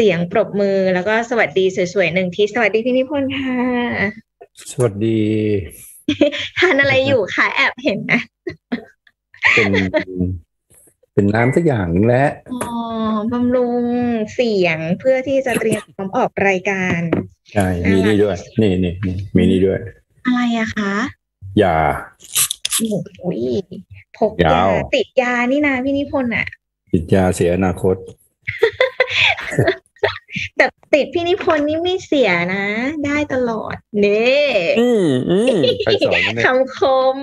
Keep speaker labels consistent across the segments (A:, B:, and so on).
A: สียงปรบมือแล้วก็สวัสดีสวยๆหนึ่งทีสวัสดีพี่นิพนธ์ค่ะ
B: สวัสดี
A: ทานอะไรอยู่คะแอบเห็นนะ
B: เป็นเป็นน้ำสักอย่างนึงแหละ
A: อ๋อบำรุงเสียงเพื่อที่จะเตรียมพร้อมออกรายการ
B: ใช่มีนี่ด้วย นี่นี่นี่มีนี่ด้วย
A: อะไรอะคะ
B: ยา
A: โอ้ยพกยายา
B: ว
A: ติดยานี่นะพี่นิพนธ์อะ
B: ติดยาเสียอนาคต
A: แต่ติดพี่นิพนธ์นี่ไม่เสียนะ ได้ตลอดเน่
B: อืมอืมใครสอนเนี่ย
A: คำคม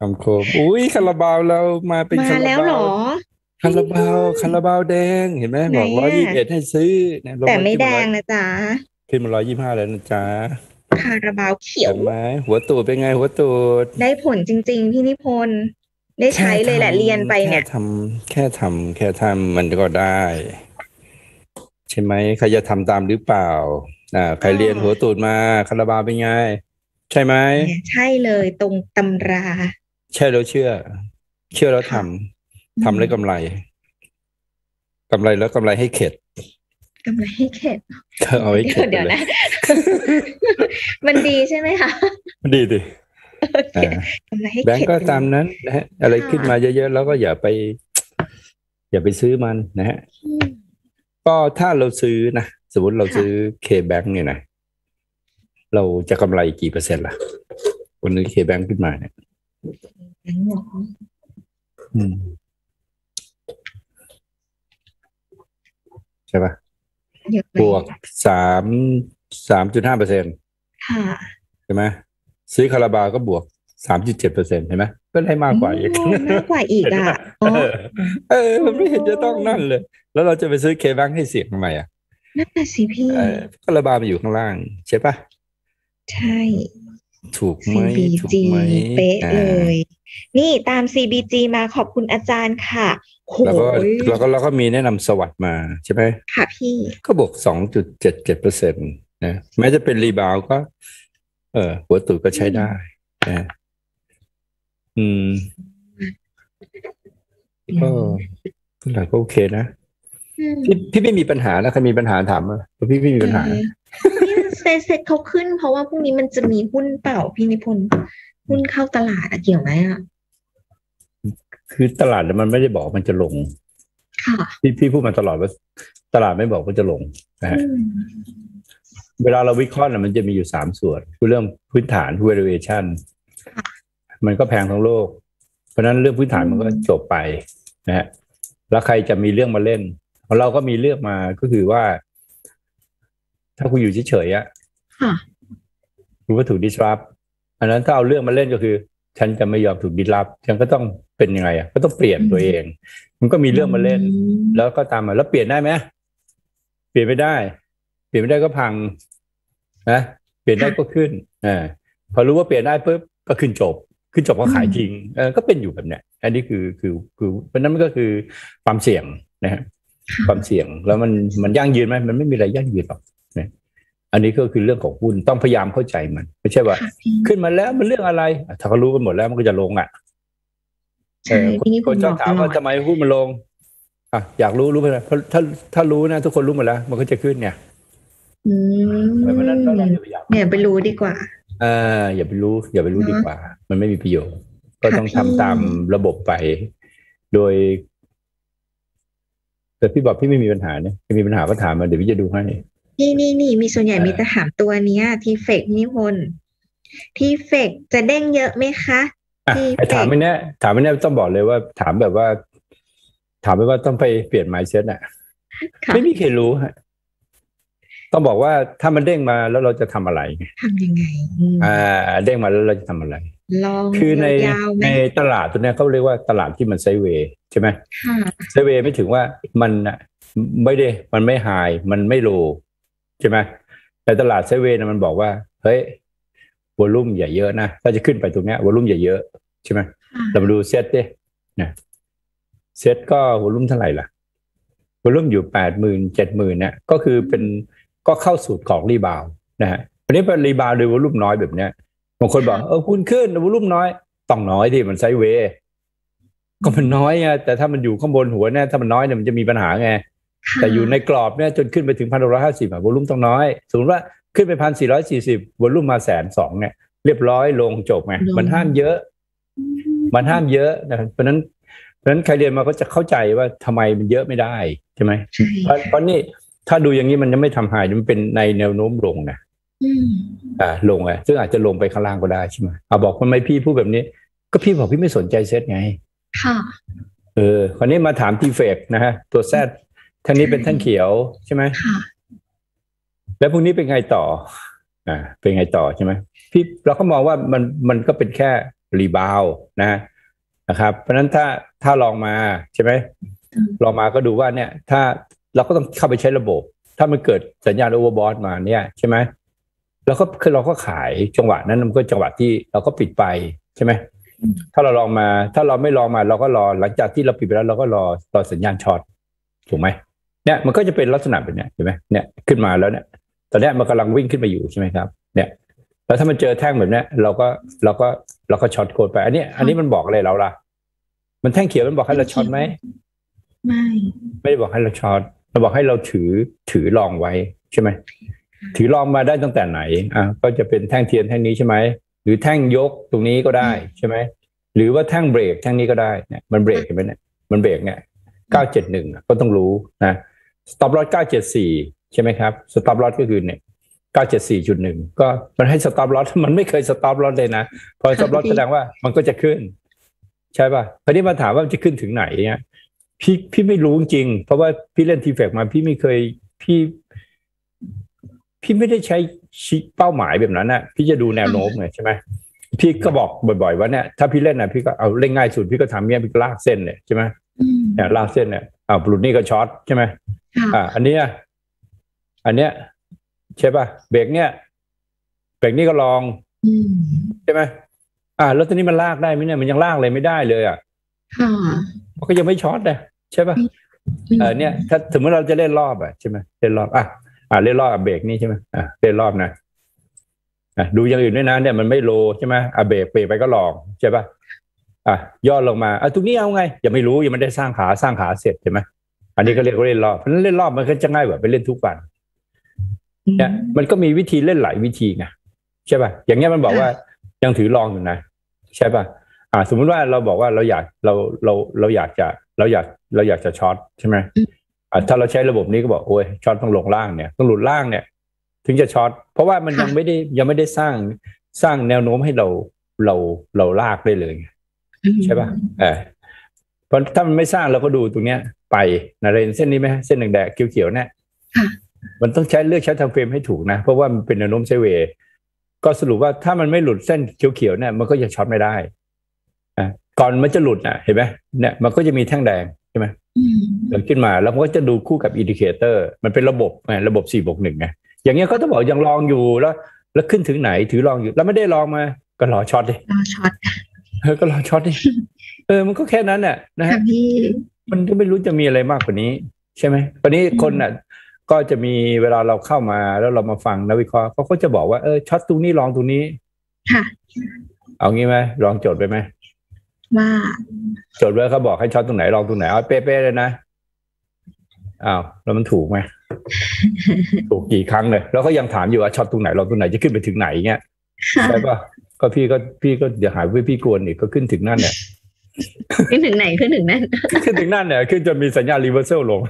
B: คำโคม อุ้ยคาราบาวเรามาเป็น
A: มา
B: คารา
A: แล้วเหร
B: บาว
A: อ
B: คาราบาวคาราบาวแดงเห็นไหม
A: ไหน
B: บอก
A: อะ
B: ร้อยยี่สิบเอ็ดให้ซื้อเนี่ย
A: แต่ไม่แดง
B: ขึ้น
A: นะจ๊ะ
B: ขึ้นมาร้อยยี่ห้าแล้วนะจ๊ะ
A: คาราบาวเขียว
B: เห็นไหมหัวตูดเป็นไงหัวตูด
A: ได้ผลจริง ๆ พี่นิพนธ์ได้ใช้เลยแหละ
B: ค่ทำ
A: เรียนไปเนี่ย
B: แค่ทำแค่ทำแค่ทำมันก็ได้ใช่ไหมใครจะทำตามหรือเปล่าอ่าใครเรียนหัวตูดมาคาราบาวเป็นไง ใช่ไหม
A: ใช่เลยตรงตำรา
B: ใช่แล้วเชื่อ เชื่อแล้วทำทำแล้วกำไรกำไรแล้วกำไรให้เข็ด
A: กำไรให้เข็ด
B: ก็เอาให้
A: เดี๋
B: เข็
A: ยว
B: ดไป
A: เดี๋ยว
B: เลย
A: นะ มันดีใช่ไหมคะ
B: ดีดิ
A: โอเค
B: อ่า
A: กำไรให้
B: แบง
A: เข็ด
B: ก์ก็ตามนั้นนะฮะอะไรขึ้นมาเยอะๆแล้วก็อย่าไป อย่าไปซื้อมันนะฮะ
A: อืม
B: ก็ถ้าเราซื้อนะสมมติเรา
A: ค่ะ
B: ซื้อเคแบงเนี่ยนะเราจะกำไรกี่เปอร์เซ็นต์ล่ะวันนี้เคแบงขึ้นมาเนี่ย
A: แบงค์หรอ
B: อืมใช่ปะ
A: เยอะไหม
B: บวกสามสามจุดห้าเปอร์เซ็น
A: ค่ะ
B: ใช่ไหมซื้อคาราบาวก็บวก สามจุดเจ็ดเปอร์เซ็นเห็นไหมก็ได้มากกว่าอีก
A: โมากกว่าอีกอะอ๋อ
B: เออเออมันไม่เห็นจะต้องนั่นเลย แล้วเราจะไปซื้อเคแบงให้เสียงทำไมอะ
A: นั่นน่ะสิพี่
B: เออคาราบาวมันอยู่ข้างล่าง ใช่ปะ
A: ใช่
B: ถูกไหมถูก
A: CBG
B: ไหม
A: เป๊ะ
B: อ่า
A: เลย นี่ตาม CBG มาขอบคุณอาจารย์ค่ะโห
B: แล้วก็แล้วก็แล้วก็มีแนะนำสวัสด์มาใช่ไหม
A: ค่ะพี่
B: ก็บวกสองจุดเจ็ดเจ็ดเปอร์เซ็นต์นะแม้จะเป็นรีบาวก็ เออหัวตูดก็ใช้ได้นะ อืม ก็ทุกอย่างก็โอเคนะ
A: อืม
B: พี่พี่ไม่มีปัญหานะใครมีปัญหาถามมาเพราะพี่ไม่มีปัญหา
A: เออเนี่ยเซตเซตเขาขึ้น เพราะว่าพรุ่งนี้มันจะมีหุ้นเปล่าพี่นิพนธ์หุ้นเข้าตลาดอะเกี่ยวไหมอะ
B: คือตลาดมันไม่ได้บอกมันจะลง
A: ค่ะ
B: พี่พี่พูดมาตลอดว่า ตลาดไม่บอกว่าจะลงนะฮะ
A: อืม
B: เวลาเราวิเคราะห์น่ะมันจะมีอยู่สามส่วนคือเรื่องพื้นฐาน valuation มันก็แพงทั้งโลก เพราะฉะนั้นเรื่องพื้นฐานมันก็จบไปนะฮะแล้วใครจะมีเรื่องมาเล่นของเราก็มีเรื่องมาก็คือว่า ถ้าคุณอยู่เฉยๆอะ
A: ค่ะ
B: คุณก็ถูก disrupt อันนั้นถ้าเอาเรื่องมาเล่นก็คือ ฉันจะไม่ยอมถูก disrupt ฉันก็ต้องเป็นยังไงอะก็ต้องเปลี่ยนตัวเอง มันก็มีเรื่องมาเล่น แล้วก็ตามมาแล้วเปลี่ยนได้ไหมเปลี่ยนไม่ได้ เปลี่ยนไม่ได้ก็พังนะเปลี่ยนได้ก็ขึ้นอ่าพอรู้ว่าเปลี่ยนได้ปุ๊บก็ขึ้นจบ ขึ้นจบก็ขายทิ้งเออก็เป็นอยู่แบบเนี้ยอันนี้คือคือคือเพราะฉะนั้นมันก็คือความเสี่ยงนะฮะความเสี่ยงแล้วมันมันยั่งยืนไหมมันไม่มีอะไรยั่งยืนหรอกนะอันนี้ก็คือเรื่องของหุ้นต้องพยายามเข้าใจมัน ไม่ใช่ว่า
A: ค่ะพี่
B: ขึ้นมาแล้วมันเรื่องอะไรอะถ้าเขารู้กันหมดแล้วมันก็จะลงอะ
A: ใช่
B: เออ
A: พี่นิพ
B: คนน
A: ธ์
B: ช
A: บ
B: อ
A: อบกต
B: ถาม
A: ลอ
B: ว่า
A: ด
B: ทำไมหุ้นมันลงอะอยากรู้รู้ไปเลยเพราะถ้าถ้ารู้นะทุกคนรู้หมดแล้ว มันก็จะขึ้นเนี่ย
A: อืม
B: เพราะฉะนั้นเราอย่าไปอยาก
A: เนี่ยไปรู้ดีกว่า
B: อ่าอย่าไปรู้ อย่าไปรู้
A: เนอะ
B: ดีกว่า มันไม่มีประโยชน์ ก็ต้อง
A: ค่ะ
B: ทำ
A: พี่
B: ตามระบบไป โดย แต่พี่บอกพี่ไม่มีปัญหาเนี่ยไม่มีปัญหาก็ถามมาเดี๋ยวพี่จะดูให้
A: นี่นี่นี่มีส่วนใหญ่
B: เออ
A: มีแต่ถามตัวเนี้ย ทีเฟกนิพนธ์ทีเฟกจะเด้งเยอะไหมคะ
B: อะ
A: ที่
B: ไอ้ถามไม่แน่ถามไม่แน่ต้องบอกเลยว่า ถามแบบว่า ถามไปว่าต้องไปเปลี่ยน mindset อะ
A: ค่ะ
B: ไม่มีใครรู้ฮะ ต้องบอกว่าถ้ามันเด้งมาแล้วเราจะทำอะไร
A: ทำยังไงอืม
B: อ่าเด้งมาแล้วเราจะทำอะไร
A: ลอง
B: คือใน
A: ยาวๆไหม
B: ในตลาดตัวเนี้ยเขาเรียกว่าตลาดที่มันไซด์เวย์ใช่ไหม
A: ค่ะ
B: ไซด์เวย์ไม่ถึงว่ามันน่ะไม่ได้มันไม่ไฮมันไม่โลใช่ไหมแต่ตลาดไซด์เวย์นะมันบอกว่า เฮ้ยวอลุ่มอย่าเยอะนะถ้าจะขึ้นไปตรงเนี้ยวอลุ่มอย่าเยอะใช่ไหม
A: ค่ะ
B: เรามาดูเซตดินะเซตก็วอลุ่มเท่าไหร่ล่ะvolume อยู่แปดหมื่นเจ็ดหมื่นเนี่ยก็คือเป็น ก็เข้าสูตรของ rebound นะฮะวันนี้เป็น rebound โดย volume น้อยแบบเนี้ยบางคนบอกเออคุณขึ้น volume น้อยต้องน้อยที่มัน sideways ก็มันน้อยไงแต่ถ้ามันอยู่ข้างบนหัวเนี่ยถ้ามันน้อยเนี่ยมันจะมีปัญหาไง
A: ค่ะ
B: แต่อยู่ในกรอบเนี่ยจนขึ้นไปถึงพันหกร้อยห้าสิบ volume ต้องน้อยสมมติว่าขึ้นไปพันสี่ร้อยสี่สิบ volume มาแสนสองเนี่ยเรียบร้อยลงจบไง
A: ลง
B: มันห้ามเยอะ มันห้ามเยอะนะครับเพราะฉะนั้นเพราะฉะนั้นใครเรียนมาก็จะเข้าใจว่าทำไมมันเยอะไม่ได้ใช่ไหม
A: ใช่
B: เพราะเพราะนี่ ถ้าดูอย่างนี้มันยังไม่ทำหายมันเป็นในแนวโน้มลงนะ
A: อืม
B: อ่าลงอะซึ่งอาจจะลงไปข้างล่างก็ได้ใช่ไหมเอาบอกทำไมพี่พูดแบบนี้ ก็พี่บอกพี่ไม่สนใจเซตไง
A: ค่ะ
B: เออคราวนี้มาถามทีเฟกนะฮะ ตัวแซดท่านนี้เป็นท่านเขียวใช่ไหม
A: ค่ะ
B: แล้วพรุ่งนี้เป็นไงต่อ อ่า เป็นไงต่อใช่ไหมพี่เราก็มองว่ามันมันก็เป็นแค่ rebound นะนะครับ เพราะฉะนั้นถ้าถ้า long มาใช่ไหม
A: อืม
B: long มาก็ดูว่าเนี่ย ถ้า เราก็ต้องเข้าไปใช้ระบบ ถ้ามันเกิดสัญญาณ overbought มาเนี่ยใช่ไหมแล้วก็คือเราก็ขายจังหวะนั้นมันก็จังหวะที่เราก็ปิดไปใช่ไหมถ้าเรา long มา ถ้าเราไม่ long มาเราก็รอหลังจากที่เราปิดไปแล้วเราก็รอรอสัญญาณ short ถูกไหมเนี่ยมันก็จะเป็นลักษณะแบบเนี้ยเห็นไหมเนี่ยขึ้นมาแล้วเนี่ยตอนเนี้ยมันกำลังวิ่งขึ้นมาอยู่ใช่ไหมครับ เนี่ย แล้วถ้ามันเจอแท่งแบบเนี้ยเราก็เราก็เราก็ช็อตโคดไป อันนี้ อันนี้มันบอกอะไรเราล่ะ มันแท่งเขียวมันบอกให้เราช็อตไหม
A: ไม่
B: ไม่ได้บอกให้เราช็อต เราบอกให้เราถือถือลองไว้ใช่ไหมถือลองมาได้ตั้งแต่ไหนอะก็จะเป็นแท่งเทียนแท่งนี้ใช่ไหมหรือแท่งยกตรงนี้ก็ได้ใช่ไหมหรือว่าแท่งเบรกแท่งนี้ก็ได้เนี่ยมันเบรกเห็นไหมเนี่ยมันเบรกเนี่ยเก้าเจ็ดหนึ่งก็ต้องรู้นะ stop loss เก้าเจ็ดสี่ใช่ไหมครับ stop loss ก็คือเนี่ยเก้าเจ็ดสี่จุดหนึ่งก็มันให้ stop loss มันไม่เคย stop loss เลยนะ พอ stop loss แสดงว่ามันก็จะขึ้น ใช่ป่ะคราวนี้มาถามว่ามันจะขึ้นถึงไหนเนี่ย พี่พี่ไม่รู้จริงๆเพราะว่าพี่เล่น TFEX มาพี่ไม่เคยพี่ พี่ไม่ได้ใช้ชี้เป้าหมายแบบนั้นนะพี่จะดูแนวโน้มไงใช่ไหมพี่ก็บอกบ่อยๆว่าเนี่ยถ้าพี่เล่นนะพี่ก็เอาเล่นง่ายสุดพี่ก็ทำเนี่ยพี่ก็ลากเส้นเลยใช่ไหม
A: อืม
B: เนี่ยลากเส้นเนี่ยอ่าปลุดนี่ก็ช็อตใช่ไหม
A: ค่ะ
B: อ่า อันเนี้ยอันเนี้ยใช่ป่ะเบรกเนี่ยเบรกนี่ก็ลอง
A: อืม
B: ใช่ไหมอ่า แล้วตอนนี้มันลากได้ไหมเนี่ยมันยังลากเลยไม่ได้เลยอะ
A: ค่ะ
B: มันก็ยังไม่ช็อตเลยใช่ป่ะเออเนี่ย ถ้าสมมติเราจะเล่นรอบอะใช่ไหมเล่นรอบอะอะเล่นรอบอะเบรกนี่ใช่ไหมอะเล่นรอบนะอะดูอย่างอื่นด้วยนะเนี่ยมันไม่โลใช่ไหมอะเบรกเบรกไปก็ลองใช่ป่ะอะย่อลงมาอะตรงนี้เอาไงยังไม่รู้ยังไม่ได้สร้างขาสร้างขาเสร็จใช่ไหมอันนี้ก็เรียกว่าเล่นรอบเพราะฉะนั้นเล่นรอบมันก็จะง่ายกว่าไปเล่นทุกวันเนี่ยมันก็มีวิธีเล่นหลายวิธีไงใช่ป่ะอย่างเงี้ยมันบอกว่ายังถือ long อยู่นะใช่ป่ะ อ่า สมมุติว่าเราบอกว่าเราอยากเราเราเราอยากจะเราอยากเราอยากจะ short ใช่ไหมอะถ้าเราใช้ระบบนี้ก็บอกโอ้ย short ต้องลงล่างเนี่ยต้องหลุดล่างเนี่ย ถึงจะ short เพราะว่ามันยัง
A: ค่ะ
B: ไม่ได้ยังไม่ได้สร้างสร้างแนวโน้มให้เราเราเราลากได้เลยใช่ป่ะเออเพราะถ้ามันไม่สร้างเราก็ดูตรงเนี้ย ไปนะเห็นเส้นนี้ไหมเส้นแดงๆเขียวๆเนี่ย
A: ค่ะ
B: มันต้องใช้เลือกใช้ time frame ให้ถูกนะ เพราะว่ามันเป็นแนวโน้ม sideways ก็สรุปว่าถ้ามันไม่หลุดเส้นเขียวๆเนี่ยมันก็ยัง short ไม่ได้อะ ก่อนมันจะหลุดนะเห็นไหมเนี่ยมันก็จะมีแท่งแดงใช่ไหม
A: อืม
B: เกิดขึ้นมาแล้วมันก็จะดูคู่กับ indicator มันเป็นระบบไงระบบ4บวกหนึ่งไงอย่างเงี้ยเขาจะบอกยัง long อยู่แล้ว แล้วขึ้นถึงไหนถือ long อยู่ แล้วไม่ได้ long มา ก็รอ short ดิ
A: รอ short
B: เออก็รอ short ดิเออมันก็แค่นั้นน่ะนะ
A: ค่ะ
B: ฮะ
A: พี่
B: มันก็ไม่รู้จะมีอะไรมากกว่านี้ ใช่ไหมตอนนี้คนน่ะ ก็จะมีเวลาเราเข้ามาแล้วเรามาฟังนักวิเคราะห์เขาก็จะบอกว่าเออ short ตรงนี้ long ตรงนี้
A: ค่ะ
B: เอางี้ไหมลองโจทย์ไปไหม
A: ว่า
B: โจทย์ไว้เขาบอกให้ short ตรงไหน long ตรงไหนเอาเป๊ะๆเลยนะอ้าวแล้วมันถูกไหมถูกกี่ครั้งเลยแล้วก็ยังถามอยู่ว่า short ตรงไหน long ตรงไหนจะขึ้นไปถึงไหนเงี้ย
A: ค่ะ
B: ใช่ปะก็พี่ก็พี่ก็อย่าหายว่าพี่กวนอีกก็ขึ้นถึงนั่นเนี่ย
A: ขึ้นถึงไหนขึ้นถึงนั่น
B: ขึ้นถึงนั่นเนี่ยขึ้นจนมีสัญญาณ reversal ลง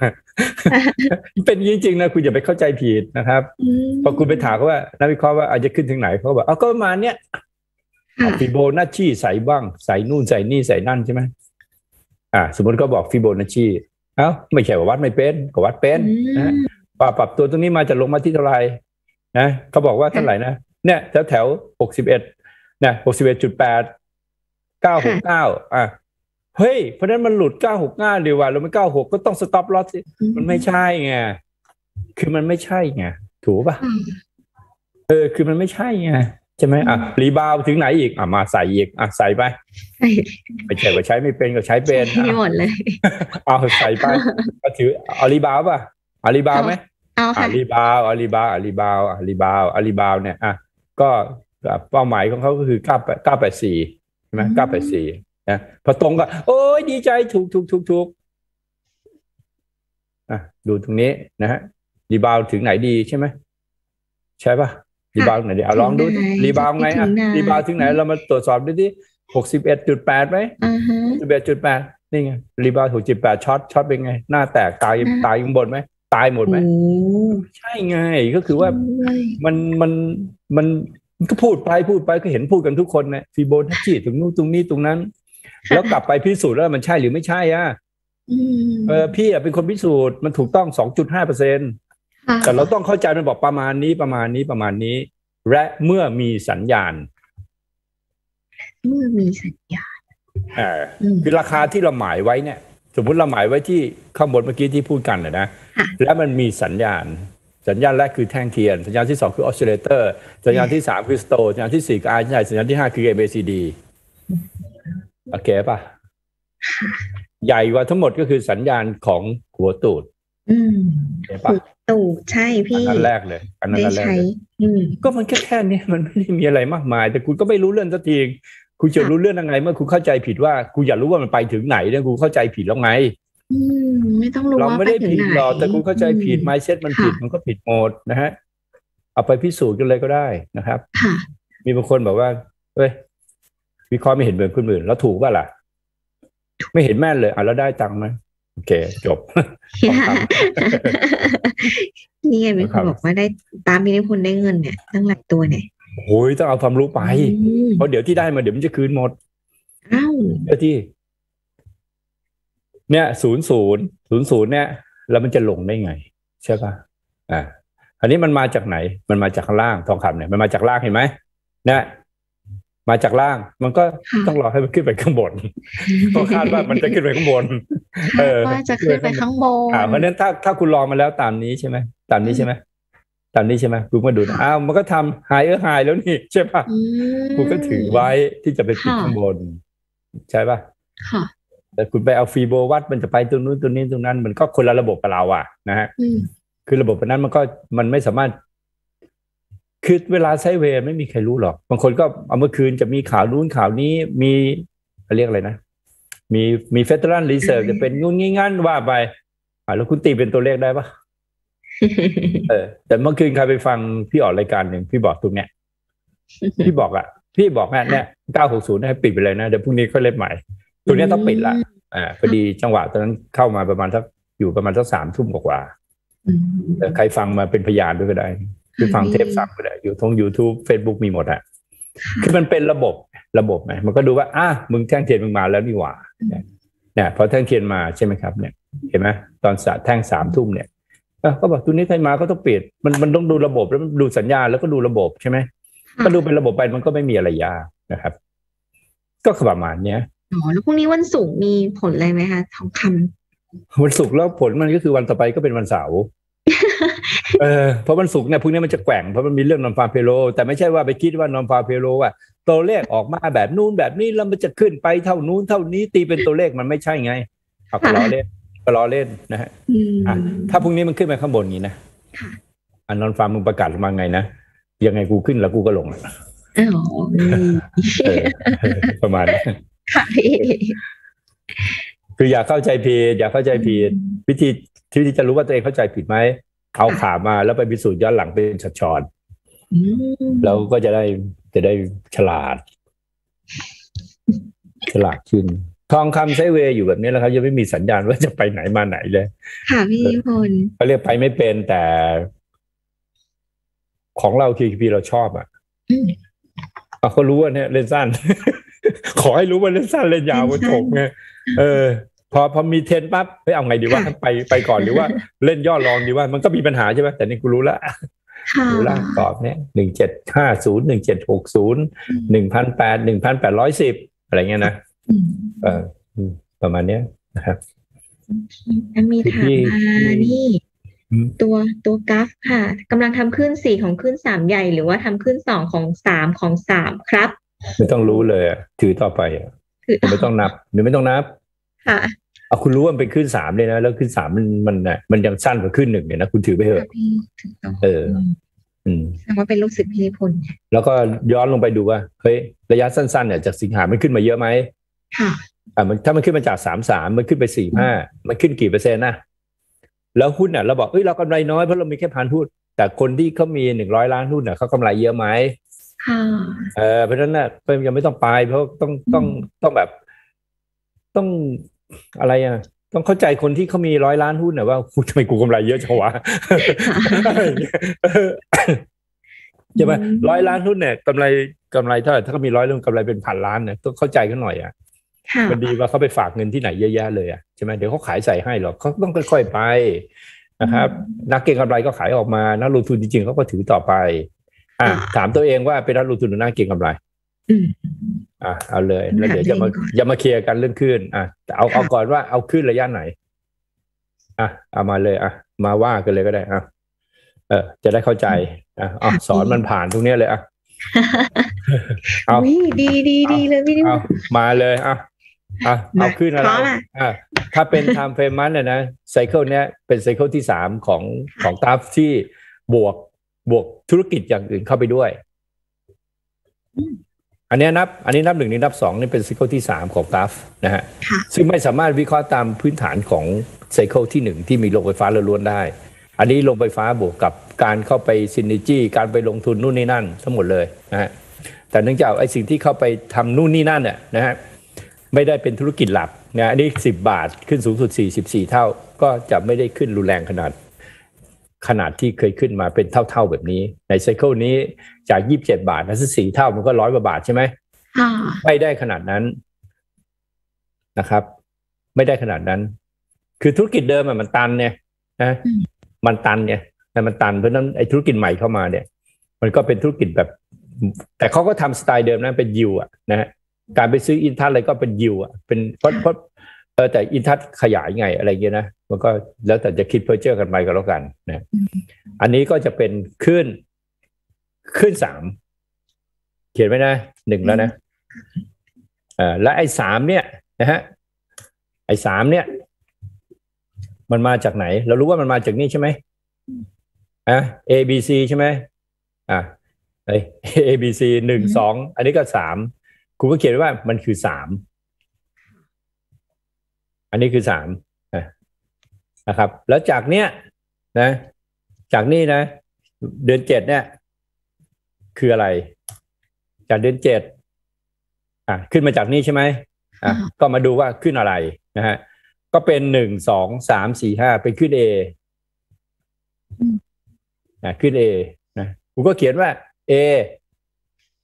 B: เป็นอย่างนี้จริงนะคุณอย่าไปเข้าใจผิดนะครับ
A: อืม
B: พอคุณไปถามเขาว่านักวิเคราะห์ว่าอาจจะขึ้นถึงไหนเขาก็บอกเอาก็ประมาณเนี้ย
A: ค่ะ
B: ฟิโบนัชชีใส่บ้าง ใส่นู่นใส่นี่ใส่นั่นใช่ไหมอ่า สมมติก็บอกฟิโบนัชชีเอ้าไม่ใช่ว่าวัดไม่เป็นก็วัดเป็นนะปรับปรับตัวตรงนี้มาจะลงมาที่เท่าไหร่นะเขาบอกว่าเท่าไหร่นะเนี่ยแถวแถวหกสิบเอ็ดเนี่ยหกสิบเอ็ดจุดแปดเก้าหกเก้าอะเฮ้ย เพราะฉะนั้นมันหลุดเก้าหกเก้าดีว่าเราไม่เก้าหกก็ต้อง stop loss มันไม่ใช่ไงคือมันไม่ใช่ไงถูกป่ะ
A: อืม
B: เออ คือมันไม่ใช่ไง ใช่ไหมอะ rebound ถึงไหนอีกอะมาใส่อีกอะใส่ไป
A: ใช่
B: ไม่ใช่ว่าใช้ไม่เป็นก็ใช้เป็น
A: ใช่หมดเลย
B: เอาใส่ไปก็ถือเอา rebound ป่ะเอา rebound ไหม
A: เอา
B: อา
A: ค่ะ
B: ลีบาวอาลีบาวอาลีบาวอาลีบาวอาลีบาวเนี่ยอะก็เป้าหมายของเขาก็คือเก้าเก้าแปดสี่ใช่ไหมเก้าแปดสี่นะพอตรงก็ โอ้ยดีใจถูกถูกถูกถูกอะดูตรงนี้นะฮะ rebound ถึงไหนดีใช่ไหมใช่ปะ rebound ไหนดีเอาลองดู rebound ไงอะ rebound ถึงไหนเรามาตรวจสอบดูที่หกสิบเอ็ดจุดแปดไหม
A: อ่าฮะ
B: สิบเอ็ดจุดแปดนี่ไง rebound หกจุดแปด short short เป็นไง หน้าแตกตายตายข้างบนไหมตายหมดไหม
A: โอ้
B: ใช่ไงก็คือว่า
A: ใช่
B: มันมันมันมันก็พูดไปพูดไปก็เห็นพูดกันทุกคนนะฟีโบนัชชีตรงนู้นตรงนี้ตรงนั้น แล้วกลับไปพิสูจน์แล้วมันใช่หรือไม่ใช่อะ
A: อืม
B: เออพี่อะเป็นคนพิสูจน์มันถูกต้อง2.5เปอร์เซ็น
A: ค่ะ
B: แต่เราต้องเข้าใจมันบอกประมาณนี้ประมาณนี้ประมาณนี้ และเมื่อมีสัญญาณ
A: เมื่อมีสัญญาณ
B: เออ
A: อืม
B: คือราคาที่เราหมายไว้เนี่ย สมมุติเราหมายไว้ที่ข้างบนเมื่อกี้ที่พูดกันนะนะ
A: ค่ะ
B: แล้วมันมีสัญญาณ สัญญาณแรกคือแท่งเทียน สัญญาณที่สองคือ oscillator สัญญาณที่สามคือ Sto สัญญาณที่สี่คือไอใช่สัญญาณที่ห้าคือ ABCD โอเคป่ะใหญ่กว่าทั้งหมดก็คือสัญญาณของหัวตูด
A: อืม
B: เห็นป่ะ
A: ตูดใช่
B: อัน
A: พี่
B: นั้นแรกเลย อันนั้น
A: ได้
B: อันแรก
A: ใช้
B: เลย
A: อืม
B: ก็มันแค่แค่เนี้ยมันไม่ได้มีอะไรมากมาย แต่คุณก็ไม่รู้เรื่องสักทีคุณจะ
A: ค่ะ
B: รู้เรื่องยังไง เมื่อคุณเข้าใจผิดว่าคุณอยากรู้ว่ามันไปถึงไหนเนี่ยคุณเข้าใจผิดแล้วไง
A: อืมไม่ต้องรู้
B: เรา
A: ว่า
B: ไม่
A: ไป
B: ได้
A: ถึง
B: ผิด
A: ไหน
B: หรอกแต่คุณเข้าใจผิด
A: อืม
B: ไมเซ็ตมันผิด
A: ค่ะ
B: มันก็ผิดหมดนะฮะเอาไปพิสูจน์กันเลยก็ได้นะครับ
A: ค่ะ
B: มีบางคนบอกว่าเฮ้ยวิเคราะห์ไม่เห็นเหมือนคนอื่นแล้วถูกป่ะล่ะ ไม่เห็นแม่นเลยอะแล้วได้ตังค์ไหม โอเค จบ
A: นี่ไงมี
B: ค
A: ครับนบอกว่าได้ตามมีนิพนธ์ได้เงินเนี่ยตั้งหลักตัวเนี่ย
B: โอ้ยต้องเอาความรู้ไป
A: อืม
B: เพราะเดี๋ยวที่ได้มาเดี๋ยวมันจะคืนหมด
A: อ้าว
B: เพื่อที่ เนี่ยศูนย์ศูนย์ศูนย์ศูนย์เนี่ย แล้วมันจะลงได้ไง ใช่ป่ะอ่าอันนี้มันมาจากไหน มันมาจากข้างล่างทองคำเนี่ยมันมาจากล่างเห็นไหมเนี่ย มาจากล่าง มันก็ต้องรอให้มันขึ้นไปข้างบนเพราะคาดว่ามันจะขึ้นไปข้างบนเออ
A: ว่าจะขึ้นไปข้างบน
B: อ่าเพราะฉะนั้นถ้าถ้าคุณลองมาแล้วตามนี้ใช่ไหมตามนี้ใช่ไหมตามนี้ใช่ไหมคุณมาดูนะอ้าวมันก็ทำหายเออหายแล้วนี่ใช่ป่ะ
A: อืม
B: คุณก็ถือไว้ที่จะไปปิด
A: ค่ะ
B: ข้างบน ใช่ป่ะ
A: ค่ะ
B: แต่คุณไปเอาฟีโบวัดมันจะไปตรงนู้นตรงนี้ตรงนั้น มันก็คนละระบบกับเราอะนะฮะ
A: อืม
B: คือระบบนั้นมันก็มันไม่สามารถ คือเวลา sideways ไม่มีใครรู้หรอก บางคนก็เอาเมื่อคืนจะมีข่าวนู้นข่าวนี้มีเรียกอะไรนะ มีมี Federal Reserve จะเป็นงู้นงี้งั้นว่าไปอ่าแล้วคุณตีเป็นตัวเลขได้ปะเออ แต่เมื่อคืนใครไปฟังพี่ออกรายการหนึ่งพี่บอกตรงเนี้ยพี่บอกอะพี่บอกอะเนี่ยเก้าหกศูนย์ให้ปิดไปเลยนะเดี๋ยวพรุ่งนี้ค่อยเล่นใหม่ตัวเนี้ยต้องปิดละอ่าพอดีจังหวะตอนนั้นเข้ามาประมาณสักอยู่ประมาณสักสามทุ่มกว่า
A: อืม
B: ๆแต่ใครฟังมาเป็นพยานด้วยก็ได้ คือฟังเทปซ้ำก็ได้อยู่ทง YouTube Facebook มีหมดอะคือมันเป็นระบบระบบไงมันก็ดูว่าอะมึงแท่งเทียนมึงมาแล้วนี่หว่าเนี่ยพอแท่งเทียนมาใช่ไหมครับเนี่ย เห็นไหมตอนสะแท่งสามทุ่มเนี่ยเอ้าก็บอกตัวนี้ใครมาก็ต้องเปลี่ยนมันมันต้องดูระบบแล้วมันดูสัญญาณแล้วก็ดูระบบใช่ไหมก็ดูเป็นระบบไปมันก็ไม่มีอะไรยากนะครับ ก็ประมาณเนี้ย
A: อ๋อแล้วพรุ่งนี้วันศุกร์มีผลอะไรไหมคะทองคำ
B: วันศุกร์แล้วผลมันก็คือวันต่อไปก็เป็นวันเสาร์ เออเพราะวันศุกร์เนี่ยพวกนี้มันจะแกว่งเพราะมันมีเรื่องนอนฟาเพโล แต่ไม่ใช่ว่าไปคิดว่านอนฟาเพโลอะตัวเลขออกมาแบบนู้นแบบนี้แล้วมันจะขึ้นไปเท่านู้นเท่านี้ตีเป็นตัวเลขมันไม่ใช่ไงเอาก็ล้อเล่นก็ล้อเล่นนะฮะ
A: อืม
B: อะถ้าพรุ่งนี้มันขึ้นไปข้างบนอย่างนี้นะ
A: ค่ะ
B: อันนอนฟาร์มมึงประกาศออกมาไงนะยังไงกูขึ้นแล้วกูก็ลงอะ
A: อ๋ออืม
B: เออเออประมาณนั้น
A: ค่ะพี่
B: คืออย่าเข้าใจผิดอย่าเข้าใจผิดวิธี ที่จะรู้ว่าตัวเองเข้าใจผิดไหมเอาข่าวมาแล้วไปพิสูจน์ย้อนหลังเป็นช็อตๆ
A: อืม
B: เราก็จะได้จะได้ฉลาด ฉลาดขึ้นทองคำไซด์เวย์อยู่แบบนี้แล้วครับยังไม่มีสัญญาณว่าจะไปไหนมาไหนเลย
A: ค่ะพี่นิพนธ์
B: เขาเรียกไปไม่เป็นแต่ ของเรา KKP เราชอบอะ
A: อืม
B: อะเขารู้ว่าเนี่ยเล่นสั้น ขอให้รู้ว่าเล่นสั้นเล่นยาว
A: เล่
B: มัน
A: นสั้
B: จ
A: น
B: บไงเออ พอพอมีเทรนด์ปั๊บเฮ้ยเอาไงดีว่า
A: ค่ะ
B: ไปไปก่อนหรือว่าเล่นย่อรองดีว่ามันก็มีปัญหาใช่ไหมแต่นี่กูรู้ละ
A: ค่ะ
B: รู้ละตอบเนี่ยหนึ่งเจ็ดห้าศูนย์หนึ่งเจ็ดหกศูนย์หนึ่งพันแปดหนึ่งพันแปดร้อยสิบอะไรเงี้ยนะ
A: อืม
B: เอออืมประมาณเนี้ยนะครับ
A: แล้วมีถาม
B: พี่
A: มานี่
B: อืม
A: ตัวตัวกราฟค่ะกำลังทำขึ้นสี่ของขึ้นสามใหญ่ หรือว่าทำขึ้นสองของสามของสามครับ
B: ไม่ต้องรู้เลยอะถือต่อไปอะ
A: คือ
B: ไม่ต้องนับหรือไม่ต้องนับ
A: ค่ะ
B: เอาคุณรู้ว่ามันเป็นขึ้นสามเลยนะ แล้วขึ้นสามมันมันน่ะมันยังสั้นกว่าขึ้นหนึ่งเนี่ยนะคุณถือไปเถ
A: ค่ะ
B: อะ
A: พี่ถูกต้อง
B: เอออืม
A: แสดงว่าเป็นลูกศิษย์พี่นิพนธ์
B: แล้วก็ย้อนลงไปดูว่าเฮ้ยระยะสั้นๆเนี่ยจากสิงหามันขึ้นมาเยอะไหม
A: ค่ะ
B: อ่ามันถ้ามันขึ้นมาจากสามสามมันขึ้นไปสี่ห้ามันขึ้นกี่เปอร์เซ็นต์นะแล้วหุ้นเนี่ยเราบอกเอ้ยเรากำไรน้อยเพราะเรามีแค่พันหุ้นแต่คนที่เขามีหนึ่งร้อยล้านหุ้นเนี่ยเขากำไรเยอะไหม
A: ค่ะ
B: เออเพราะฉะนั้นน่ะก็ยังไม่ต้องไปเพราะต้องต้องต้องแบบ ต้อง อะไรอะต้องเข้าใจคนที่เขามีร้อยล้านหุ้นน่ะว่าทำไมกูกำไรเยอะจังวะใช่ไหมร้อยล้านหุ้นเนี่ยกำไรกำไรเท่าไหร่ถ้าเขามีร้อยล้านกำไรเป็นพันล้านเนี่ยต้องเข้าใจกันหน่อยอะ
A: ค่ะ
B: มันดีว่าเขาไปฝากเงินที่ไหนเยอะแยะเลยอะใช่ไหมเดี๋ยวเขาขายใส่ให้หรอกเขาต้องค่อยๆไปนะครับ นักเก็งกำไรก็ขายออกมานักลงทุนจริงๆเขาก็ถือต่อไป อะถามตัวเองว่าเป็นนักลงทุนหรือนักเก็งกำไร
A: อืม
B: อะเอาเลยแล้วเดี๋ยวจะมา
A: ถามตัวเองก่อน
B: จะมาเคลียร์กันเรื่องขึ้น อะแต่เอา
A: ค่ะ
B: เอาก่อนว่าเอาขึ้นระยะไหน อะเอามาเลย อะ มาว่ากันเลยก็ได้อะเออ จะได้เข้าใจอะเอาสอนมันผ่านตรงเนี้ยเลยอะเอา
A: อุ๊ยดีดีดีเลยพี่นิพ
B: เอา
A: นธ์
B: มาเลยอะอะเอาขึ้นอะไร
A: พร้อมอะ
B: อะถ้าเป็น time frame มันเนี่ยนะ cycle เนี้ยเป็น cycle ที่สามของของกราฟที่บวกบวกธุรกิจอย่างอื่นเข้าไปด้วย อันเนี้ยนับ อันนี้นับหนึ่งนี่นับสองนี่เป็น cycle ที่สามของกราฟนะฮะ
A: ค่ะ
B: ซึ่งไม่สามารถวิเคราะห์ตามพื้นฐานของไซเคิลที่หนึ่งที่มีโรงไฟฟ้าล้วนๆได้ อันนี้โรงไฟฟ้าบวกกับการเข้าไปซิน e จี้การไปลงทุนนู่นนี่นั่น ทั้งหมดเลยนะฮะ แต่เนื่องจากไอ้สิ่งที่เข้าไปทำนู่นนี่นั่นเนี่ยนะฮะไม่ได้เป็นธุรกิจหลักนะอันนี้สิบบาทขึ้นสูงสุดสี่สิบสี่เท่า ก็จะไม่ได้ขึ้นรุนแรงขนาด ขนาดที่เคยขึ้นมาเป็นเท่า ๆแบบนี้ ในไซเคิลนี้จากยี่สิบเจ็ดบาทนะสี่เท่ามันก็ร้อยกว่าบาทใช่ไหม
A: ค่ะ
B: ไม่ได้ขนาดนั้นนะครับ ไม่ได้ขนาดนั้น คือธุรกิจเดิมอะมันตันเนี่ยนะมันตันเนี่ยนะมันตันเพราะฉะนั้นไอ้ธุรกิจใหม่เข้ามาเนี่ย มันก็เป็นธุรกิจแบบ แต่เขาก็ทำสไตล์เดิมนะเป็นยิวอะนะฮะการไปซื้อ Intouch อะไรก็เป็นยิวอะเป็นเพราะเพราะ เออแต่ Intouch ขยายไงอะไรเงี้ยนะมันก็แล้วแต่จะคิดเพอร์เจอร์กันไปก็แล้วกันนะอันนี้ก็จะเป็นขึ้นขึ้นสามเขียนไว้นะหนึ่งแล้วนะเอ่อและไอ้สามเนี่ยนะฮะไอ้สามเนี่ย มันมาจากไหน เรารู้ว่ามันมาจากนี่ใช่ไหมอะ A B C ใช่ไหมอะไอ้ A B C หนึ่งสองอันนี้ก็สามคุณก็เขียนไว้ว่ามันคือสาม อันนี้คือสามนะนะครับ แล้วจากเนี้ยนะ จากนี่นะ เดือนเจ็ดเนี่ย คืออะไร จากเดือนเจ็ดอะขึ้นมาจากนี่ใช่ไหมอะ
A: ค่ะ
B: ก็มาดูว่าขึ้นอะไรนะฮะก็เป็นหนึ่งสองสามสี่ห้าเป็นขึ้น A อะขึ้น A นะกูก็เขียนว่า A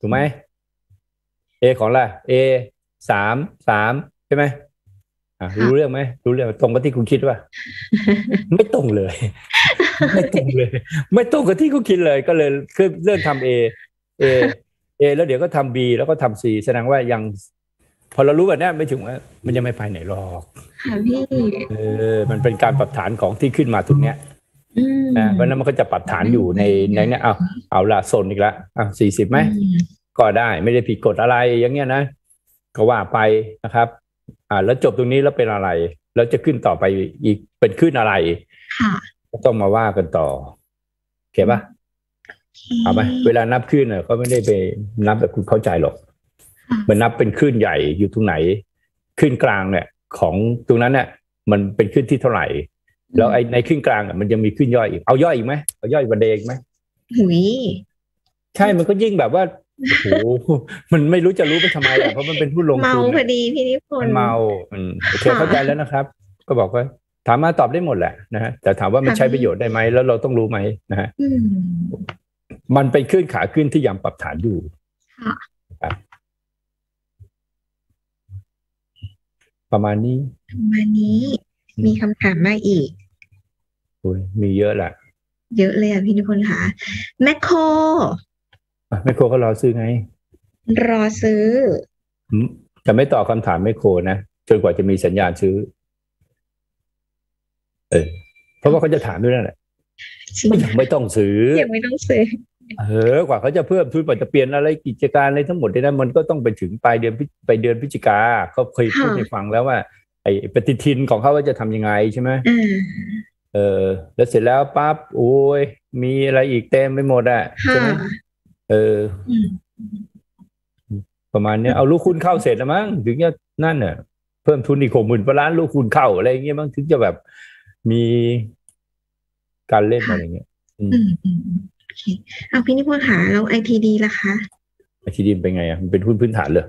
B: ถูกไหม A ของอะไร A สามสามใช่ไหมอะ
A: ค่ะ
B: รู้เรื่องไหมรู้เรื่องตรงกับที่คุณคิดว่า ไม่ตรงเลย ไม่ตรงเลย ไม่ตรงกับที่คุณคิดเลย ก็เลยคือเริ่มทำ A A A แล้วเดี๋ยวก็ทำ B แล้วก็ทำ C แสดงว่ายัง พอเรารู้แบบเนี้ยไม่ถึงว่ามันยังไม่ไปไหนหรอก
A: ค่ะพี่
B: เออ มันเป็นการปรับฐานของที่ขึ้นมาตรงเนี้ย
A: อืม
B: นะเพราะฉะนั้นมันก็จะปรับฐานอยู่ในในเนี้ยเอาเอาละโซนอีกละอะสี่สิบไหม
A: อืม
B: ก็ได้ไม่ได้ผิดกฎอะไรอย่างเงี้ยนะก็ว่าไปนะครับ อ่า แล้วจบตรงนี้แล้วเป็นอะไร แล้วจะขึ้นต่อไปอีกเป็นขึ้นอะไร
A: ค่ะ
B: ก็ต้องมาว่ากันต่อโอเคปะเอาไหมเวลานับขึ้นเนี่ยก็ไม่ได้ไปนับแบบคุณเข้าใจหรอก
A: ค่ะ
B: มันนับเป็นคลื่นใหญ่อยู่ตรงไหนคลื่นกลางเนี่ย ของตรงนั้นเนี่ยมันเป็นคลื่นที่เท่าไหร่ แล้วไอ้ในคลื่นกลางอะมันยังมีคลื่นย่อยอีก เอาย่อยอีกไหมเอาย่อยกว่าเดย์อีกไหม
A: หุย
B: ใช่มันก็ยิ่งแบบว่า โอ้โหมันไม่รู้จะรู้ไปทำไมอะเพราะมันเป็นผู้ลง
A: เมา
B: ทุน
A: พอ
B: อะ
A: ดีพี่นิพน
B: มัน
A: ธ์
B: เมาอืมโอเค
A: ค่ะ
B: เข้าใจแล้วนะครับ ก็บอกว่าถามมาตอบได้หมดแหละนะฮะแต่ถามว่ามัน
A: ค่ะ
B: ใช้ประโยชน์ได้ไหมแล้วเราต้องรู้ไหมนะฮะ
A: อืม
B: มันเป็นขึ้นขาขึ้นที่ยังปรับฐานอยู่
A: ค่ะ
B: ครับประมาณนี้
A: วันนี้ มีคำถามมาอีก
B: โอ้ยมีเยอะแหละ
A: เยอะเลยอะพี่นิพนธ์ค่ะแมคโคร
B: อะ ไม่โครก็รอซื้อไง
A: รอซื้อ
B: อืมจะไม่ตอบคำถามไม่โครนะจนกว่าจะมีสัญญาณซื้อ เออ เพราะว่าเขาจะถามด้วยนั่นแหละ
A: จริง
B: ไม่ยังไม่ต้องซื้อ
A: ยังไม่ต้องซื้อ
B: เออกว่าเขาจะเพิ่มทุนกว่าจะเปลี่ยนอะไรกิจการอะไรทั้งหมดเนี่ยนะมันก็ต้องไปถึงปลายเดือนพฤไปเดือนพฤศจิกาเขาเคยพูด
A: ค่ะ
B: ให้ฟังแล้วว่า ไอ้ปฏิทินของเขาว่าจะทำยังไงใช่ไหม
A: อ่า
B: เออ แล้วเสร็จแล้วปั๊บโอ้ยมีอะไรอีกเต็มไปหมดอะใช่
A: ค่ะ
B: ไหม เออ
A: อืม
B: ประมาณเนี้ยเอาลูกคุณเข้าเสร็จแล้วมั้งถึงจะนั่นน่ะ เพิ่มทุนอีกหกหมื่นล้านลูกคุณเข้าอะไรอย่างเงี้ยมั้งถึงจะแบบมีการเล่นอะไรเงี้ย
A: อืมอืมอืมโอเคเอาพี่นิพนธ์ค่ะแล้วไอทีดีล่ะคะ
B: ไอทีดีเป็นไงอะมันเป็นหุ้นพื้นฐานเลย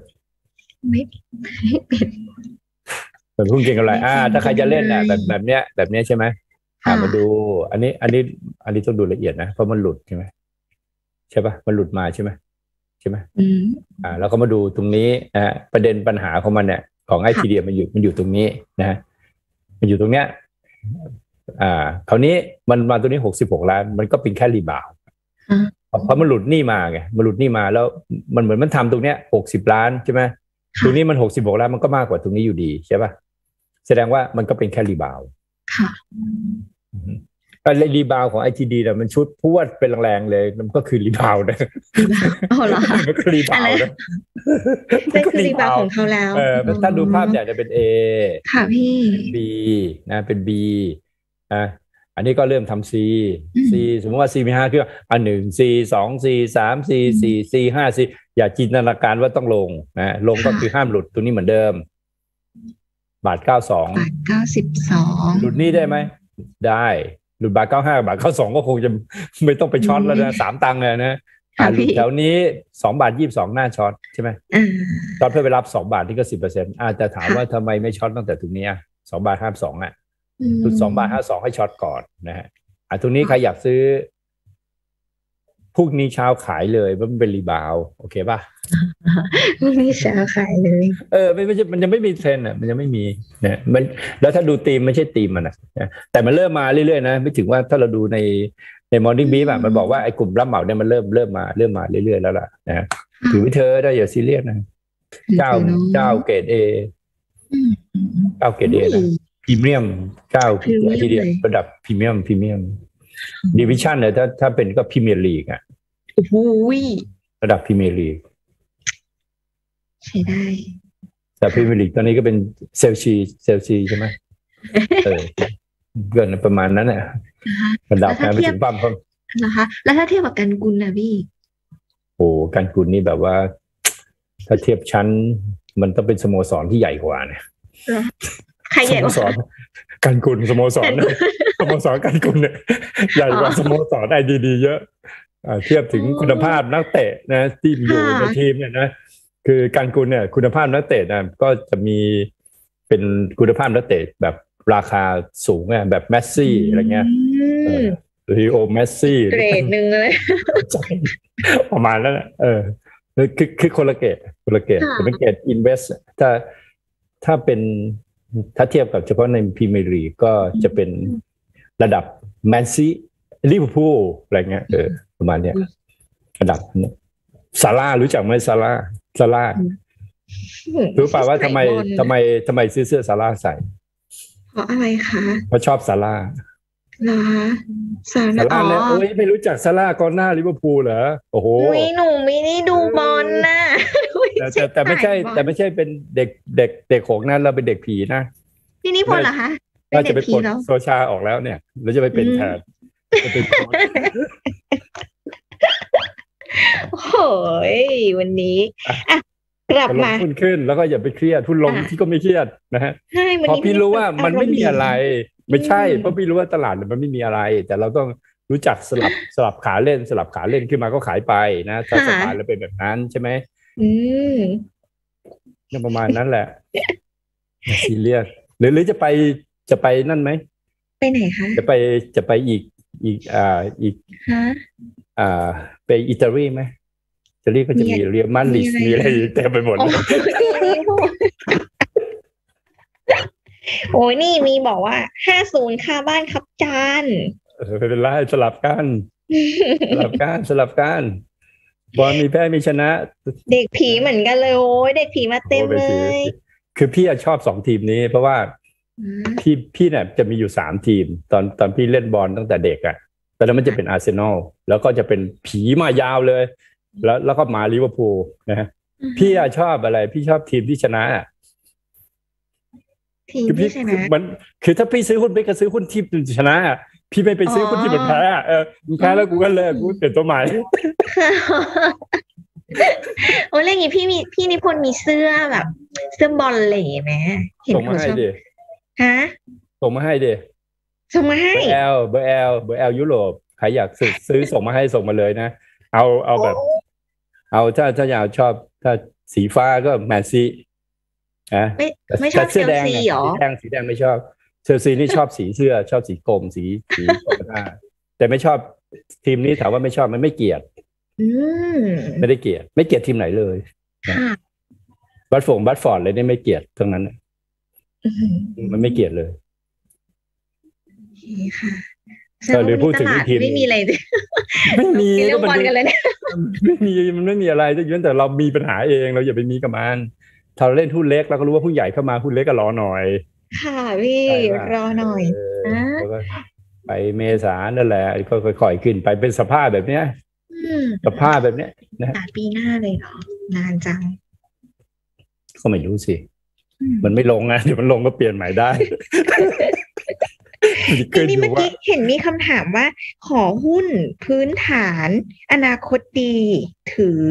A: ไม่ไม่เป็น
B: เป็นหุ้นเก่งกำไรอ่า ถ้าใครจะเล่นอะแบบแบบเนี้ย แบบเนี้ยใช่ไหมอ่า
A: ค่ะ
B: มาดู อันนี้ อันนี้ อันนี้ต้องดูละเอียดนะเพราะมันหลุดใช่ไหม ใช่ปะมันหลุดมาใช่ไหมใช่ไหม
A: อืม
B: อ่าแล้วก็มาดูตรงนี้นะฮะประเด็นปัญหาของมันเนี่ย ของ ITD มันอยู่มันอยู่ตรงนี้นะฮะมันอยู่ตรงเนี้ยอ่าคราวนี้มันมาตัวนี้หกสิบหกล้าน มันก็เป็นแค่ rebound
A: อ่า
B: เพราะมันหลุดหนี้มาไงมันหลุดหนี้มาแล้วมันเหมือนมันทำตรงเนี้ยหกสิบล้านใช่ไหมตรงนี้มันหกสิบหกล้านมันก็มากกว่าตรงนี้อยู่ดีใช่ป่ะแสดงว่ามันก็เป็นแค่ rebound
A: ค่ะ
B: กา ร rebound ของ ITD เนี่ยมันชุดพรวดเป็นแรงๆเลยมันก็คือ rebound นะ
A: เอาเหรอคะ
B: มันก็ rebound นะ
A: นั่นคือ rebound ของเขาแล้ว
B: เออถ้าดูภาพใหญ่จะเป็น A
A: ค่ะพี่
B: B นะเป็น B นะอันนี้ก็เริ่มทำ C
A: อืม
B: C สมมติว่า C มีห้าคืออันหนึ่ง C สอง C สาม C สี่ C ห้า C อย่าจินตนาการว่าต้องลงนะลงก็คือห้ามหลุดตัวนี้เหมือนเดิม บาทเก้าสอง
A: บาทเก้าสิบสอง
B: หลุดนี่ได้ไหมได้ หลุดบาทเก้าห้าบาทเก้าสองก็คงจะไม่ต้องไปช็อตแล้วนะสามตังค์เลยนะ
A: ค่ะ
B: อ่าหลุด
A: พี่
B: แถวนี้สองบาทยี่สิบสองหน้าช็อตใช่ไหม
A: อ่า
B: ช็อตเพื่อไปรับสองบาทนี่ก็สิบเปอร์เซ็นต์อาจจะถามว่าทำไมไม่ช็อตตั้งแต่ตรงนี้สองบาทห้าสองอะ
A: ม
B: จุดสองบาทห้าสองให้ short ก่อนนะฮะอะตรงนี้ใครอยากซื้อ พรุ่งนี้เช้าขายเลยเพราะมันเป็น rebound โอเคป่ะ
A: ไม่มีเช้าขายเลย
B: เออไม่ไม่ใช่มันยังไม่มีเทรนด์อะมันยังไม่มีนะมันแล้วถ้าดูธีมไม่ใช่ธีมมันนะนะแต่มันเริ่มมาเรื่อยๆนะไม่ถึงว่าถ้าเราดูในใน morning brief อะมันบอกว่าไอ้กลุ่มรับเหมาเนี่ยมันเริ่มเริ่มมาเริ่มมาเรื่อยๆแล้วล่ะนะฮะถือไว้เธอได้อย่าซีเรียสนะเจ้าเจ้าเกรดเอ
A: อืมอืมอืม
B: เจ้าเกรดเอนะพรีเมียมเจ้า
A: พรีเมียม
B: ทีเดียว
A: เลย
B: ระดับพรีเมียมพรีเมียม ดิวิชันเนี่ยถ้าถ้าเป็นก็พรีเมียร์ลีกอะ
A: โอ้โห
B: ระดับพรีเมียร์ลีก
A: ใช้ได้
B: แต่พรีเมียร์ลีกตอนนี้ก็เป็นเซลซีเซลซีใช่ไหมเออเกินประมาณนั้นน่ะระดับ
A: แล้ว
B: นะ
A: ถ้า
B: ไม่
A: เทียบ
B: ถึงปั้มเพิ่ม
A: นะคะ แล้วถ้าเทียบกับกันกุลนะพี่
B: โอ้การกุลนี่แบบว่า ถ้าเทียบชั้น มันต้องเป็นสโมสรที่ใหญ่กว่าเนี่ย
A: ใคร
B: ส
A: ใหญ่ก
B: โม
A: ว่า
B: สรการกุลสโมสรเนี่ย สโมสรการกุลเนี่ยใหญ่กว่า
A: อ๋อ
B: สโมสรไอดีดีเยอะอ่าเทียบถึง
A: อ๋อ
B: คุณภาพนักเตะนะที่อยู่
A: ค่ะ
B: ในทีมเนี่ยนะคือการกุลเนี่ย คุณภาพนักเตะนะก็จะมีเป็นคุณภาพนักเตะแบบราคาสูงอะแบบแมสซี่อะไรเงี้ยเอ
A: อืม
B: อริโอเมสซี่
A: เกรดหนึ่งเลย
B: ประมาณนั้นแหละเออคือคือคือคนละเกตคนละเกต
A: ค่ะ
B: แต่เป็นเกตอินเวสถ้าถ้าเป็นถ้าเทียบกับเฉพาะในพรีเมียร์ลีกก็จะเป็น ระดับแมนซีลิเวอร์พูลอะไรเงี้ยเออประมาณเนี้ยระดับเนี้ยซาร่ารู้จักไหมซาร่าซาร่ารู้ป่าว่าทำไม
A: ใส่บอล
B: ทำไมทำไมซื้อเสื้อซาร่าใส่
A: เพราะอะไรคะ
B: เพราะชอบซาร่า
A: เหรอคะสาร
B: ซา
A: อ๋
B: ร่า
A: อ
B: เนี่ยโอ้ยไม่รู้จักซาร่ากองหน้าลิเวอร์พูลเหรอโอ้โห
A: อุ้ยหนูไม่ได้ดูบอลนะ
B: แต่แต่แต่ไม่ใช่
A: บอล
B: แต่ไม่ใช่เป็นเด็กเด็กเด็กโขงนั้นเราเป็นเด็กผีนะ
A: พี่นิพนธ์เหรอคะเป็ น
B: น่าจะ
A: เด็ก
B: ไป
A: ผี
B: ปลด
A: แล้ว
B: โซชาออกแล้วเนี่ยแล้วจะไปเป็น
A: อืม
B: แทนจะเป็นโค้ช
A: โอ้ยวันนี้อะกลับ
B: จะลง
A: มา
B: ทุนขึ้นแล้วก็อย่าไปเครียดทุนลง
A: อะ
B: ที่ก็ไม่เครียดนะฮะ
A: ใช่วัน
B: พอ
A: นี้
B: พี่รู้ว่ามันไม่มีอะไร ไม่ใช่
A: อืม
B: เพราะพี่รู้ว่าตลาดมันไม่มีอะไร แต่เราต้องรู้จักสลับสลับขาเล่นสลับขาเล่นขึ้นมาก็ขายไปนะถ้าสบายแล้วเป็นแบบนั้นใช่ไหม
A: อืม
B: ก็ประมาณนั้นแหละอย่าซีเรียสหรือหรือจะไป จะไปนั่นไหม
A: ไปไหนคะ
B: จะไปจะไปอีกอีกอ่าอีก
A: ฮะ
B: อ่า ไปอิตาลีไหมอิตาลีก็จะมี
A: มี
B: เรียมาริส
A: มี
B: มี
A: อะ
B: อะไรไรเต็มไปหมด
A: โอ้
B: เลย
A: ยโอ้ยนี่มีบอกว่าห้าศูนย์ค่าบ้านครับจาน
B: เออไม่เป็นไรสลับกันสลับกันสลับกันบอลมีแพ้มีชนะ
A: เด็กผีเหมือนกันเลยโอ้ยเด็กผีมาเต็ม
B: โอ้
A: เล
B: ป็นที
A: ย
B: คือพี่อะชอบสองทีมนี้เพราะว่า
A: อืม
B: พี่พี่เนี่ยจะมีอยู่สามทีม ตอนตอนพี่เล่นบอลตั้งแต่เด็กอะตอนนั้นมันจะเป็นอาร์เซนอลแล้วก็จะเป็นผีมายาวเลย แล้วแล้วก็มาลิเวอร์พูลนะฮะพี่อะชอบอะไร พี่ชอบทีมที่ชนะอะ
A: ทีม
B: คือพี่
A: ที่ชนะ
B: มันคือถ้าพี่ซื้อหุ้นพี่ก็ซื้อหุ้นที่ชนะอะพี่ไม่ไปซื้อหุ้นที่มันแพ้อะเออมันแพ้แล้วกูก็เลิกกูเปลี่ยนตัวใหม่
A: โอ้ยแล้วอย่างงี้พี่มีพี่นิพนธ์มีเสื้อแบบ เสื้อบอลเหล่ไหมเห็น
B: ส่งมา
A: เขา
B: ให้
A: ชอบ
B: ดิ
A: ฮะ
B: ส่งมาให้ดิ
A: ส่งมาให้
B: เบอร์ L เบอร์ L เบอร์ L ยุโรปใครอยากซื้อซื้อส่งมาให้ส่งมาเลยนะ เอาเอาแบบ เอาถ้าถ้าอยากชอบถ้าสีฟ้าก็แมนซีนะ
A: ไม่ไม่ชอบ
B: แต่เสื้อแดง
A: เชลซี
B: เนี่ย
A: เหรอ
B: สีแดงสีแดงไม่ชอบเชลซีนี่ชอบสีเสื้อ ชอบสีกรมสีสีกรมท่าแต่ไม่ชอบทีมนี้ถามว่าไม่ชอบมันไม่เกลียด
A: อืม
B: ไม่ได้เกลียด ไม่เกลียดทีมไหนเลย
A: ค่ะ
B: บัตฟงบัตฟอร์ดเลยนี่ไม่เกลียดทั้งนั้น
A: อื ม
B: มันไม่เกลียดเลย
A: โอเคค่ะแส
B: เออหรือ
A: ว่า
B: พูดถึง
A: วันนี้ตลา
B: ทีม
A: ไม่มีอะไรเลย
B: ไม่มี
A: มีเรื่อง
B: ก็
A: บอล
B: มัน
A: กันเลยเนี่ย
B: ไม่มีมันไม่มีอะไรแต่ย้อนแต่เรามีปัญหาเอง เราอย่าไปมีกับมันถ้าเราเล่นหุ้นเล็กเราก็รู้ว่าหุ้นใหญ่เข้ามาหุ้นเล็กก็รอหน่อย
A: ค่ะพี่
B: ใช่ปะ
A: รอหน่อย
B: เอ่าแล้วก็ไปเมษานั่นแหละก็ค่อยๆขึ้นไปเป็นสภาพแบบเนี้ย
A: อืม
B: สภาพแบบเนี้ยนะ
A: ตลาดปีหน้าเลยเหรอนานจัง
B: ก็ไม่รู้สิ
A: อื ม
B: มันไม่ลงนะเดี๋ยวมันลงก็เปลี่ยนใหม่ได้
A: ทีนี้เมื่อกี้เห็นมีคำถามว่า ขอหุ้นพื้นฐาน อนาคตดีถือ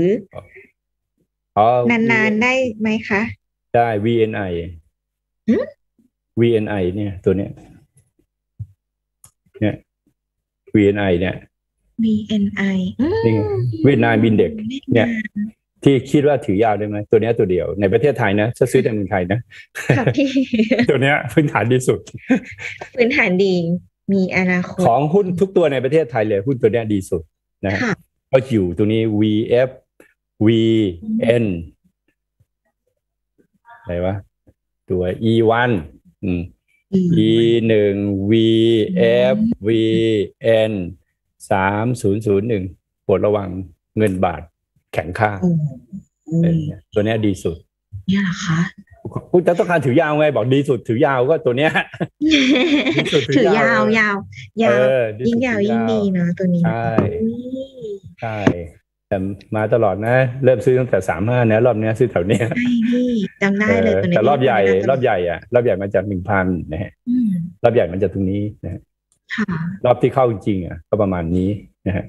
B: อ๋อนา
A: นๆได้ไหมคะ
B: ได้ VNI
A: หืม
B: VNI เนี่ย ตัวเนี้ย เนี่ย VNI เนี่ย
A: VNI อืม
B: นี่ไงเวียดนามบินเด็ก เนี่ย ที่คิดว่าถือยาวได้ไหมตัวเนี้ยตัวเดียวในประเทศไทยนะจะซื้อในเมืองไทยนะ
A: ค่ะพี่
B: ตัวเนี้ยพื้นฐานดีสุด
A: พื้นฐานดีมีอนาคต
B: ของหุ้นทุกตัวในประเทศไทยเลยหุ้นตัวเนี้ยดีสุดนะฮะ
A: ค่ะ
B: ก็อยู่ตัวนี้ VF VN อะไรวะตัว E1 อืม E หนึ่ง VF VN สามศูนย์ศูนย์หนึ่งโปรดระวังเงินบาท แข็งค่า
A: โอ้โห
B: เออตัวเนี้ยดีสุด
A: เนี่ยเหรอคะ
B: คุณจะต้องการถือยาวไงบอกดีสุดถือยาวก็ตัวเนี้ยดีสุดถื
A: ถื
B: อ
A: อยา
B: ว
A: ยาวยาวยาว
B: เออดีสุด
A: ยิ่งยาว
B: ถือ
A: ยิ่งดีเนาะตัวนี้
B: ใช่
A: อุ้ย
B: ใช่แต่มาตลอดนะ เริ่มซื้อตั้งแต่สามห้านะรอบเนี้ยซื้อแถวเนี้ย
A: ใช่พี่จำได้เลย
B: เออ
A: ตัวนี้
B: แต่รอบใหญ่
A: ที่
B: รอบใหญ่อะรอบใหญ่มาจากหนึ่งพันนะฮะ
A: อืม
B: รอบใหญ่มันจะตรงนี้นะฮะ
A: ค่ะ
B: รอบที่เข้าจริงๆอะ ก็ประมาณนี้นะฮะ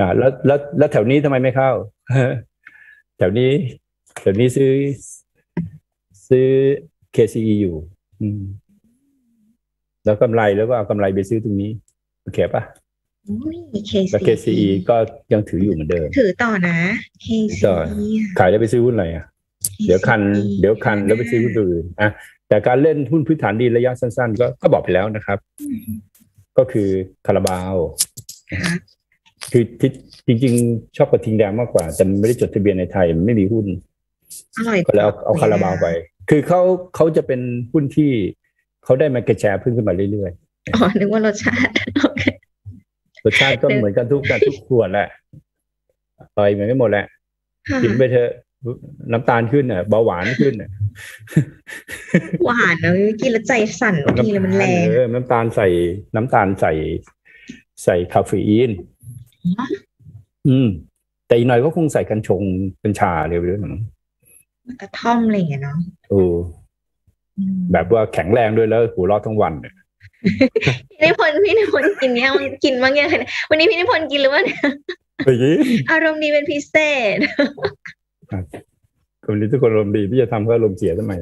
B: อ่าแล้วแล้วแล้วแถวนี้ทำไมไม่เข้า แถวนี้แถวนี้ซื้อ ซื้อ KCE อยู่ อืม แล้วกำไรแล้วก็เอากำไรไปซื้อตรงนี้โอเคปะ
A: อุ้ย
B: แล้ว KCE ก็ยังถืออยู่เหมือนเดิม
A: ถือต่อนะ
B: ต่อ
A: KCE
B: ขายแล้วไปซื้อหุ้นอะไรอะเดี๋ยวคัน เดี๋ยวคันแล้วไปซื้อหุ้นตัวอื่นอะแต่การเล่นหุ้นพื้นฐานดีระยะสั้น ๆ ก็ก็บอกไปแล้วนะครับ ก็คือคาราบาว
A: ค่ะ
B: คือที่จริง ๆ ชอบกระทิงแดงมากกว่า แต่มันไม่ได้จดทะเบียนในไทยมันไม่มีหุ้น
A: อร่อย
B: ก็เลยเอาเอาคาราบาวไป คือเขาเขาจะเป็นหุ้นที่เขาได้มาเก็ตแชร์เพิ่มขึ้นมาเรื่อย
A: อ๋อนึกว่ารสชาติโอเค
B: ๆรสชาติก็เหมือนกันทุกกันทุกขวดแหละอร่อยเหมือนกันหมดแหละ
A: ค่ะ
B: กินไปเถอะน้ำตาลขึ้นอะเบาหวานขึ้นอะ
A: หวานนะกินแล้วใจสั่นบางทีเลยมันแรง
B: เออน้ำตาลใส่น้ำตาลใส่ ใส่คาเฟอีน
A: อ๋อ
B: อืม แต่อีกหน่อยก็คงใส่กัญชงกัญชาเร็วๆหน่อย
A: กระท่อมอะไรอย่างเงี้ยเนาะ
B: โอ้
A: อืม
B: แบบว่าแข็งแรงด้วยแล้วหัวเราะทั้งวันเนี่ย
A: พี่นิพนธ์พี่นิพนธ์กินเนี่ยมันกินบ้างยังไงเนี่ยวันนี้พี่นิพนธ์กินหรือว่าเนี่ย
B: เฮ้ย
A: อารมณ์ดีเป็นพิเศษ
B: คนนี้ทุกคนอารมณ์ดีพี่จะทำก็อารมณ์เสียทำไม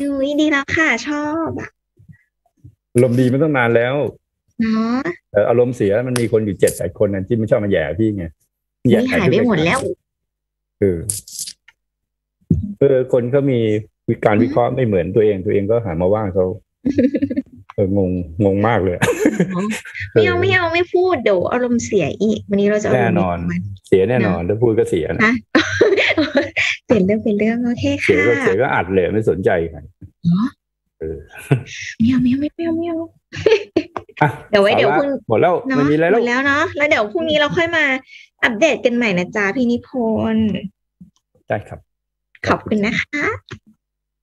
A: อุ้ยดีแล้วค่ะ ชอบอะ
B: อารมณ์ดีมันต้องนานแล้ว
A: เนาะ
B: แต่ อารมณ์เสียมันมีคนอยู่เจ็ดแปดคนนะที่ไม่ชอบมาแย่พี่ไงแย่
A: นี่
B: ใคร
A: หายไปหมดแล้ว
B: เออเออคนเขามีการวิเคราะห์ไม่เหมือนตัวเอง ตัวเองก็หามาว่าเขาเอองงงงมากเลย
A: ไม่เอาไม่เอาไม่พูดเดี๋ยวอารมณ์เสียอีก วันนี้เราจะ
B: แน่นอน เสียแน่นอนถ้าพูดก็เสียนะ
A: ฮะเปลี่ยนเรื่องเป็นเรื่องโอเค
B: เสีย
A: ค่ะ
B: ก็เสียก็อัดเลยไม่สนใจใครเออ
A: ไม่เอาไม่เอาไม่เอาไม่เอา
B: อะ
A: เดี๋ยวไว้เดี๋ยว
B: สาระ
A: พรุ่ง
B: หมดแล้ว
A: เนาะ
B: ไม่มีอะไร
A: ห
B: แล้
A: ม
B: ว
A: ดแล้วเนาะแล้วเดี๋ยวพรุ่งนี้เราค่อยมาอัปเดตกันใหม่นะจ๊ะพี่นิพนธ์
B: ได้ครับ
A: ขอบคุณนะคะ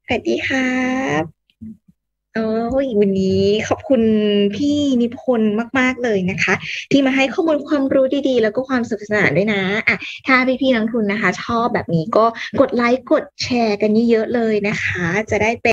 A: สวัสดีครับโอ้ยวันนี้ขอบคุณพี่นิพนธ์มาก ๆ เลยนะคะ ที่มาให้ข้อมูลความรู้ดีๆ แล้วก็ความสนุกสนานด้วยนะอะถ้าพี่ๆนักทุนนะคะ ชอบแบบนี้ก็กดไลค์กดแชร์กันเยอะๆเลยนะคะ จะได้เป็น